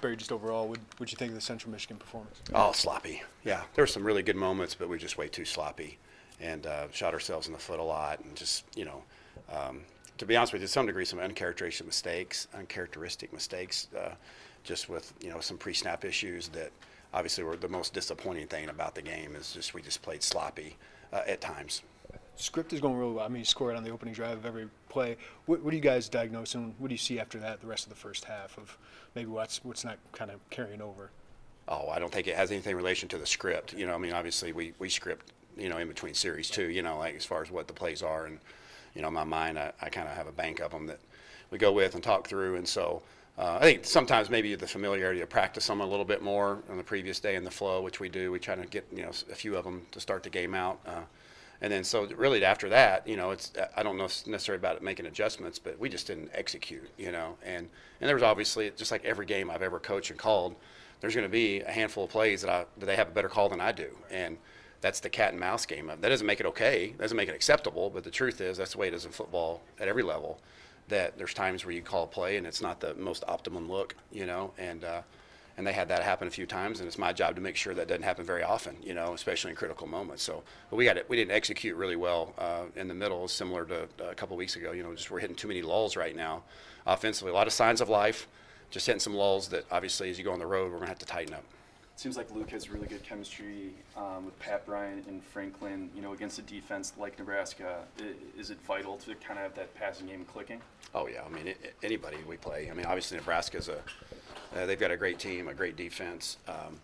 Barry, just overall, what would you think of the Central Michigan performance? Oh, sloppy. Yeah, there were some really good moments, but we were just way too sloppy, and uh, shot ourselves in the foot a lot, and just you know, um, to be honest with you, to some degree, some uncharacteristic mistakes, uncharacteristic mistakes, uh, just with you know some pre-snap issues that obviously were the most disappointing thing about the game is just we just played sloppy uh, at times. Script is going really well. I mean, you scored on the opening drive of every play. What, what do you guys diagnose, and what do you see after that, the rest of the first half of maybe what's what's not kind of carrying over? Oh, I don't think it has anything in relation to the script. You know, I mean, obviously we, we script, you know, in between series too, you know, like as far as what the plays are. And, you know, in my mind, I, I kind of have a bank of them that we go with and talk through. And so uh, I think sometimes maybe the familiarity of practice them a little bit more on the previous day in the flow, which we do. We try to get, you know, a few of them to start the game out. Uh, and then so really after that, you know, it's I don't know necessarily about making adjustments, but we just didn't execute, you know. And and there was obviously just like every game I've ever coached and called, there's going to be a handful of plays that I that they have a better call than I do, and that's the cat and mouse game. Of that doesn't make it okay, that doesn't make it acceptable, but the truth is that's the way it is in football at every level. That there's times where you call a play and it's not the most optimum look, you know, and uh, and they had that happen a few times, and it's my job to make sure that doesn't happen very often, you know, especially in critical moments. So, but we got it. We didn't execute really well uh, in the middle, similar to uh, a couple weeks ago. You know, just we're hitting too many lulls right now, offensively. A lot of signs of life, just hitting some lulls that obviously, as you go on the road, we're gonna have to tighten up. Seems like Luke has really good chemistry um, with Pat Bryant and Franklin. You know, against a defense like Nebraska, is it vital to kind of have that passing game clicking? Oh yeah, I mean it, anybody we play. I mean, obviously Nebraska is a uh, they've got a great team, a great defense. Um,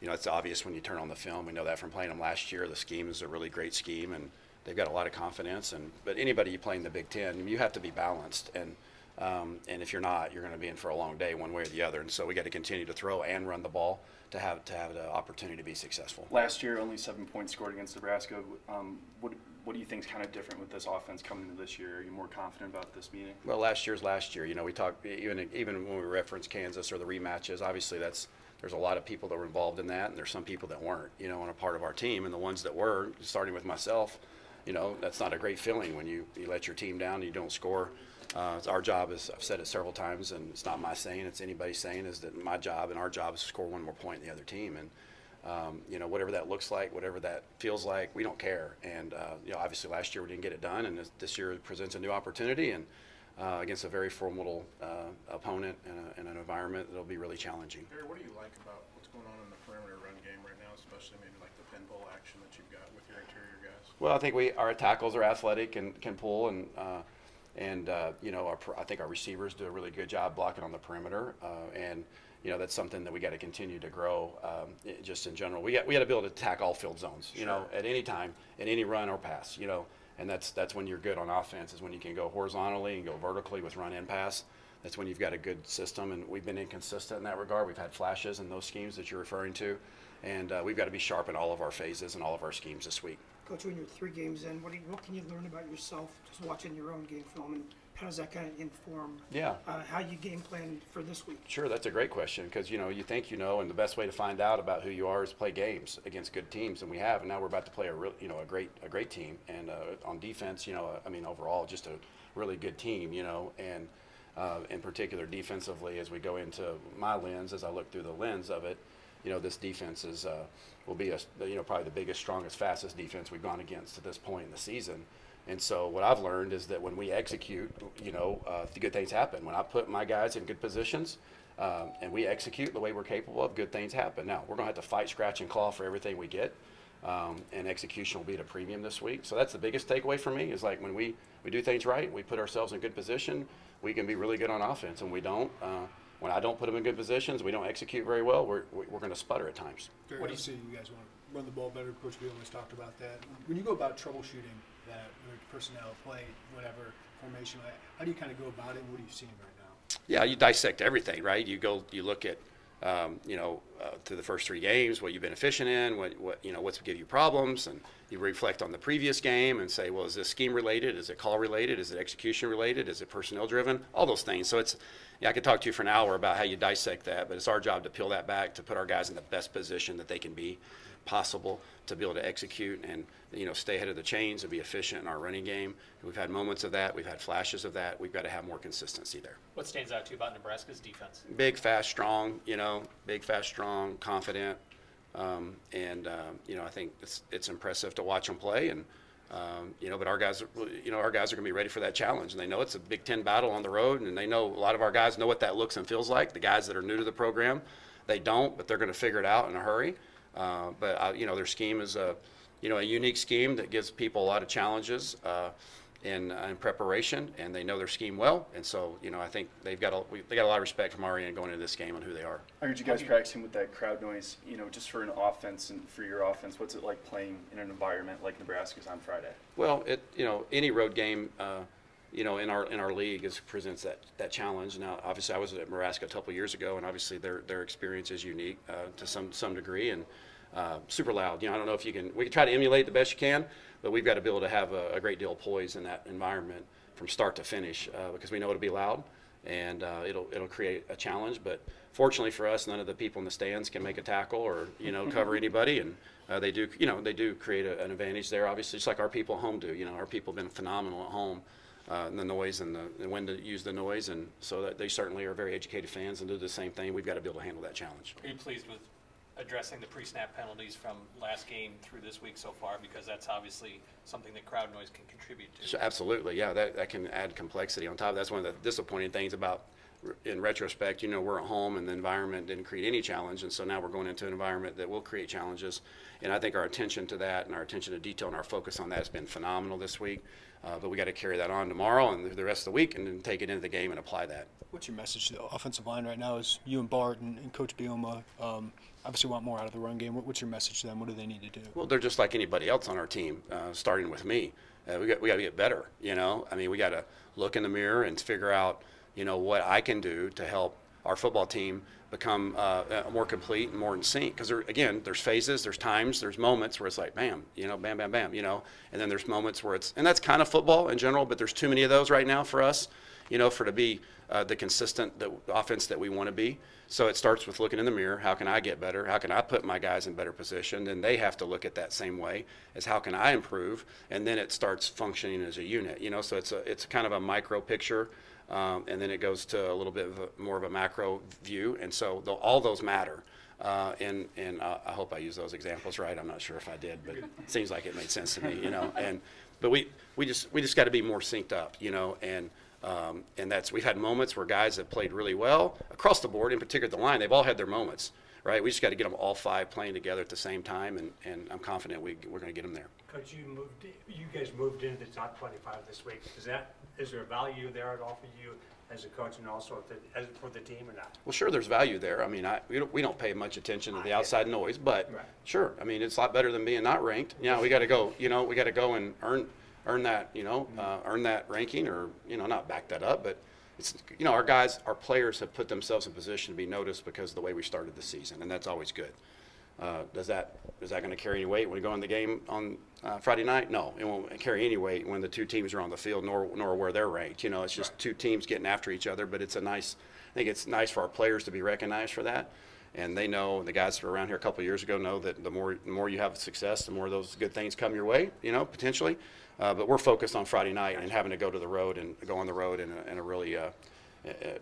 you know, it's obvious when you turn on the film. We know that from playing them last year. The scheme is a really great scheme, and they've got a lot of confidence. And but anybody you play in the Big Ten, you have to be balanced. And um, and if you're not, you're going to be in for a long day, one way or the other. And so we got to continue to throw and run the ball to have to have the opportunity to be successful. Last year, only seven points scored against Nebraska. Um, what do you think is kind of different with this offense coming into this year? Are you more confident about this meeting? Well, last year's last year. You know, we talked even even when we reference Kansas or the rematches. Obviously, that's there's a lot of people that were involved in that, and there's some people that weren't. You know, on a part of our team, and the ones that were, starting with myself. You know, that's not a great feeling when you, you let your team down and you don't score. Uh, it's our job, as I've said it several times, and it's not my saying, it's anybody's saying, is that my job and our job is to score one more point in the other team. And um, you know, whatever that looks like, whatever that feels like, we don't care. And uh, you know, obviously last year we didn't get it done, and this, this year presents a new opportunity and uh, against a very formidable uh, opponent and, a, and, an environment that'll be really challenging. Barry, what do you like about what's going on in the perimeter run game right now, especially maybe like the pinball action that you've got with your interior guys? Well, I think we our tackles are athletic and can pull and. And uh, you know, our, I think our receivers do a really good job blocking on the perimeter, uh, and you know that's something that we got to continue to grow um, just in general. We got we got to be able to attack all field zones, you sure. know, at any time, in any run or pass, you know, and that's that's when you're good on offense is when you can go horizontally and go vertically with run and pass. That's when you've got a good system, and we've been inconsistent in that regard. We've had flashes in those schemes that you're referring to, and uh, we've got to be sharp in all of our phases and all of our schemes this week. Coach, when you're three games in, what, you, what can you learn about yourself just watching your own game film and how does that kind of inform yeah. uh, how you game plan for this week? Sure, that's a great question because you know you think you know, and the best way to find out about who you are is play games against good teams, and we have. And now we're about to play a real, you know, a great a great team, and uh, on defense, you know, I mean overall just a really good team, you know, and uh, in particular defensively as we go into my lens as I look through the lens of it, you know, this defense is uh, will be a you know probably the biggest, strongest, fastest defense we've gone against at this point in the season and so what I've learned is that when we execute, you know, uh, the good things happen. When I put my guys in good positions um, and we execute the way we're capable of, good things happen. Now we're going to have to fight, scratch, and claw for everything we get. Um, and execution will be at a premium this week. So that's the biggest takeaway for me is like when we, we do things right, we put ourselves in good position, we can be really good on offense. And we don't, uh, when I don't put them in good positions, we don't execute very well, we're, we're going to sputter at times. What do you see you guys want to run the ball better? Coach Beal always talked about that. When you go about troubleshooting that, personnel, play, whatever formation? How do you kind of go about it? What are you seeing right now? Yeah, you dissect everything, right? You go, you look at, um, you know, uh, through the first three games, what you've been efficient in, what, what you know, what's give you problems, and you reflect on the previous game and say, well, is this scheme related? Is it call related? Is it execution related? Is it personnel driven? All those things. So it's, yeah, I could talk to you for an hour about how you dissect that, but it's our job to peel that back to put our guys in the best position that they can be possible to be able to execute and, you know, stay ahead of the chains and be efficient in our running game. We've had moments of that. We've had flashes of that. We've got to have more consistency there. What stands out to you about Nebraska's defense? Big, fast, strong, you know, big, fast, strong, confident. Um, and, um, you know, I think it's, it's impressive to watch them play. And, um, you know, but our guys, are, you know, our guys are going to be ready for that challenge. And they know it's a Big Ten battle on the road. And they know a lot of our guys know what that looks and feels like. The guys that are new to the program, they don't, but they're going to figure it out in a hurry. Uh, but, uh, you know, their scheme is a, you know, a unique scheme that gives people a lot of challenges. Uh, in, uh, in preparation, and they know their scheme well, and so you know I think they've got a we, they got a lot of respect from our end going into this game on who they are. I heard you guys practicing with that crowd noise, you know, just for an offense and for your offense. What's it like playing in an environment like Nebraska's on Friday? Well, it you know any road game, uh, you know in our in our league is presents that that challenge. Now, obviously, I was at Nebraska a couple of years ago, and obviously their their experience is unique uh, to some some degree and uh, super loud. You know, I don't know if you can we can try to emulate the best you can, but we've got to be able to have a, a great deal of poise in that environment from start to finish uh, because we know it'll be loud and uh, it'll it'll create a challenge. But fortunately for us, none of the people in the stands can make a tackle or you know cover anybody, and uh, they do you know they do create a, an advantage there. Obviously, just like our people at home do. You know, our people have been phenomenal at home. Uh, and the noise and the and when to use the noise, and so that they certainly are very educated fans and do the same thing. We've got to be able to handle that challenge. Are you pleased with addressing the pre-snap penalties from last game through this week so far? Because that's obviously something that crowd noise can contribute to. So absolutely, yeah, that, that can add complexity on top. of That's one of the disappointing things about, in retrospect, you know, we're at home and the environment didn't create any challenge, and so now we're going into an environment that will create challenges. And I think our attention to that and our attention to detail and our focus on that has been phenomenal this week. Uh, but we got to carry that on tomorrow and the rest of the week, and then take it into the game and apply that. What's your message to the offensive line right now? Is you and Bart and, and Coach Bielema um, obviously want more out of the run game? What, what's your message to them? What do they need to do? Well, they're just like anybody else on our team, uh, starting with me. Uh, we got we got to get better. You know, I mean, we got to look in the mirror and figure out, you know, what I can do to help our football team become uh, uh, more complete and more in sync. Because again, there's phases, there's times, there's moments where it's like bam, you know, bam, bam, bam, you know, and then there's moments where it's, and that's kind of football in general, but there's too many of those right now for us, you know, for to be uh, the consistent the offense that we want to be. So it starts with looking in the mirror. How can I get better? How can I put my guys in better position? And they have to look at that same way as how can I improve? And then it starts functioning as a unit, you know. So it's a it's kind of a micro picture um, and then it goes to a little bit of a, more of a macro view. And so all those matter. Uh, and and uh, I hope I use those examples right. I'm not sure if I did, but it seems like it made sense to me, you know. And but we we just we just got to be more synced up, you know. And um, and that's we've had moments where guys have played really well across the board, in particular the line. They've all had their moments, right? We just got to get them all five playing together at the same time, and, and I'm confident we we're going to get them there. Coach, you moved, you guys moved into the top 25 this week. Is that, is there value there at all for you as a coach and also the- as for the team or not? Well, sure, there's value there. I mean, I, we don't, we don't pay much attention to the outside noise, but Right. sure, I mean, it's a lot better than being not ranked. Yeah, we gotta go, you know, we gotta go and earn, earn that, you know, uh, earn that ranking or, you know, not back that up, but it's, you know, our guys, our players have put themselves in position to be noticed because of the way we started the season, and that's always good. Uh, does that, is that gonna carry any weight when we go in the game on, uh, Friday night? No, it won't carry any weight when the two teams are on the field, nor, nor where they're ranked. You know, it's just two teams getting after each other, but it's a nice, I think it's nice for our players to be recognized for that. And they know, the guys that were around here a couple of years ago know that the more, the more you have success, the more those good things come your way, you know, potentially. Uh, but we're focused on Friday night and having to go to the road and go on the road and, a- and a really, uh,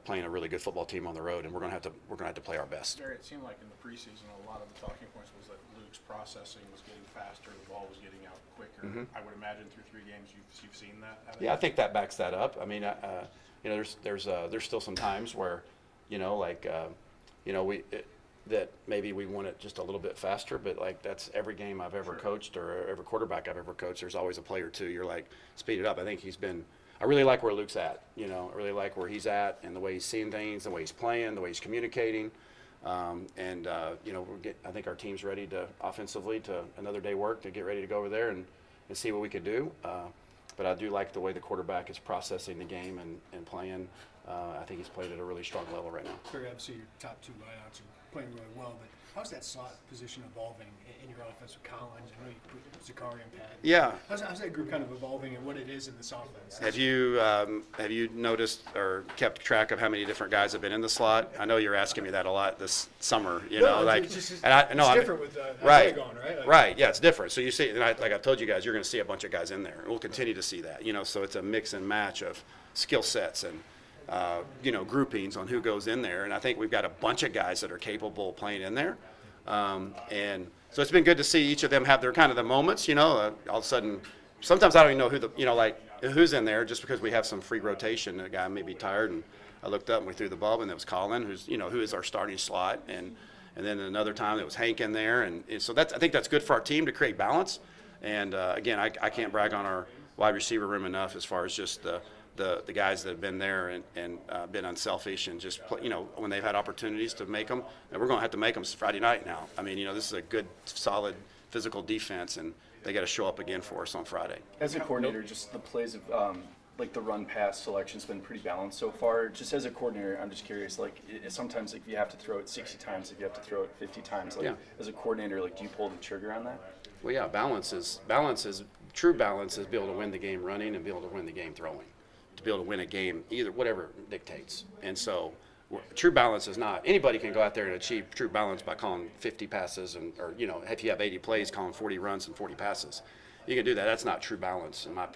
playing a really good football team on the road, and we're gonna have to, we're gonna have to play our best. Barry, it seemed like in the preseason, a lot of the talking points was that Luke's processing was getting faster, the ball was getting out quicker. I would imagine through three games, you've, you've seen that. of Yeah, I think that backs that up. I mean, uh, uh, you know, there's there's uh, there's still some times where, you know, like, uh, you know, we it, that maybe we want it just a little bit faster, but like that's every game I've ever coached or every quarterback I've ever coached. There's always a play or two. You're like, speed it up. I think he's been. I really like where Luke's at. You know, I really like where he's at and the way he's seeing things, the way he's playing, the way he's communicating. Um, and uh, you know, get, I think our team's ready to offensively to another day work to get ready to go over there and, and see what we could do. Uh, but I do like the way the quarterback is processing the game and, and playing. uh, I think he's played at a really strong level right now. Barry, obviously your top two wideouts are playing really well, but how's that slot position evolving in, your offense with Collins? I know you put Zakhari and Pat. Yeah. How's, how's that group kind of evolving and what it is in this offense? Have you um, have you noticed or kept track of how many different guys have been in the slot? I know you're asking me that a lot this summer. You know, No, like it's just- and I, no, it's I'm- different with, uh, right, gone, right? Like- right. Yeah, it's different. So you see, and I, like I've told you guys, you're going to see a bunch of guys in there. and We'll continue to see that. You know, so it's a mix and match of skill sets and uh, you know groupings on who goes in there. And I think we've got a bunch of guys that are capable of playing in there. Um, and so it's been good to see each of them have their kind of the moments. You know, uh, all of a sudden, sometimes I don't even know who the you know like who's in there just because we have some free rotation. A guy may be tired, and I looked up and we threw the bulb, and it was Collin, who's you know who is our starting slot, and and then another time it was Hank in there, and, and so that's I think that's good for our team to create balance. And uh, again, I, I can't brag on our wide receiver room enough as far as just the the, the guys that have been there and, and uh, been unselfish and just play, you know when they've had opportunities to make them and we're going to have to make them Friday night now. I mean you know this is a good solid physical defense and they got to show up again for us on Friday. As a coordinator, just the plays of, um, like the run pass selection's been pretty balanced so far. Just as a coordinator, I'm just curious, like, i- sometimes like, if you have to throw it 60 times, if you have to throw it 50 times, like, Yeah. as a coordinator, like, do you pull the trigger on that? Well, yeah, balance is balance is true balance is be able to win the game running and be able to win the game throwing. To be able to win a game, either whatever dictates. And so, true balance is not anybody can go out there and achieve true balance by calling 50 passes and or you know if you have 80 plays, calling 40 runs and 40 passes. You can do that. That's not true balance in my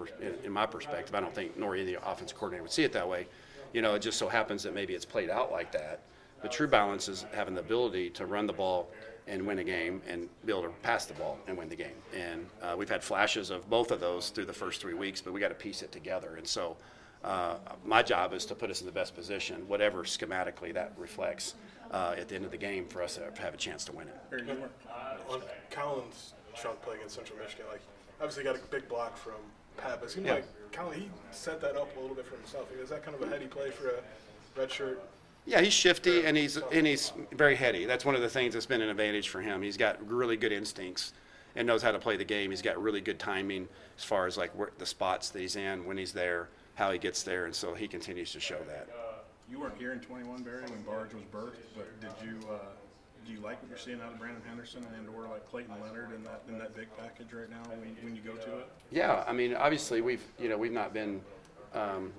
in, my perspective. I don't think nor any offense coordinator would see it that way. You know, it just so happens that maybe it's played out like that. But true balance is having the ability to run the ball and win a game and be able to pass the ball and win the game. And uh, we've had flashes of both of those through the first three weeks, but we got to piece it together. And so uh, my job is to put us in the best position, whatever schematically that reflects uh, at the end of the game for us to have a chance to win it. Or you on Collins' strong play against Central Michigan, like obviously got a big block from Pat, but it seemed Yeah. like Collins he set that up a little bit for himself. Is that kind of a heady play for a red shirt? Yeah, he's shifty and he's and he's very heady. That's one of the things that's been an advantage for him. He's got really good instincts and knows how to play the game. He's got really good timing as far as like where, the spots that he's in, when he's there, how he gets there, and so he continues to show that. You weren't here in 21, Barry, when Barge was birthed, but did you, uh, do you like what you're seeing out of Brandon Henderson and or like Clayton Leonard in that, in that big package right now when, when you go to it? Yeah, I mean, obviously we've you know we've not been, um,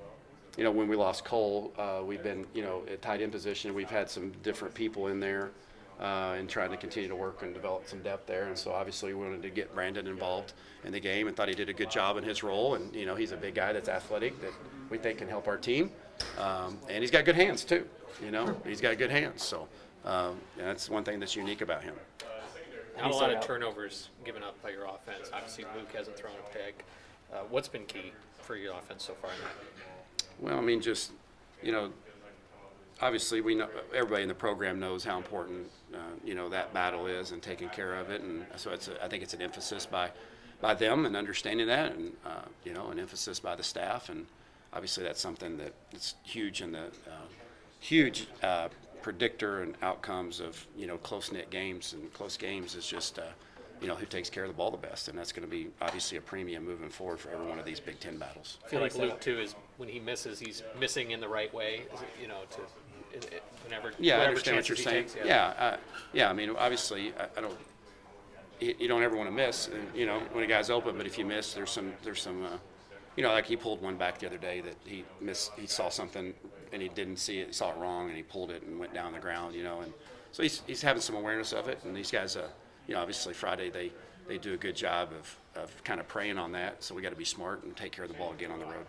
you know, when we lost Cole, uh, we've been you know at tight end position. We've had some different people in there, uh, and trying to continue to work and develop some depth there. And so obviously we wanted to get Brandon involved in the game, and thought he did a good job in his role. And you know, he's a big guy that's athletic that we think can help our team, um, and he's got good hands too. You know, he's got good hands. So um, and that's one thing that's unique about him. Not a lot of turnovers given up by your offense. Obviously, Luke hasn't thrown a pick. Uh, what's been key for your offense so far? Well, I mean, just, you know, obviously we know, everybody in the program knows how important, uh, you know, that battle is and taking care of it. And so it's, a, I think it's an emphasis by, by them and understanding that and, uh, you know, an emphasis by the staff. And obviously that's something that is huge in the, uh, huge, uh, predictor and outcomes of, you know, close-knit games and close games is just, uh, you know, who takes care of the ball the best. And that's going to be obviously a premium moving forward for every one of these Big Ten battles. I feel like Luke too is when he misses, he's missing in the right way. Is it, you know, to it, it, whenever Yeah, I whatever understand what you're chances he saying. takes, Yeah, uh, yeah, I mean, obviously, I, I don't, you, you don't ever want to miss, uh, you know, when a guy's open, but if you miss, there's some, there's some, uh, you know, like he pulled one back the other day that he missed, he saw something and he didn't see it, he saw it wrong and he pulled it and went down the ground, you know, and so he's, he's having some awareness of it and these guys, uh, you know, obviously Friday, they, they do a good job of, of kind of preying on that, so we got to be smart and take care of the ball again on the road.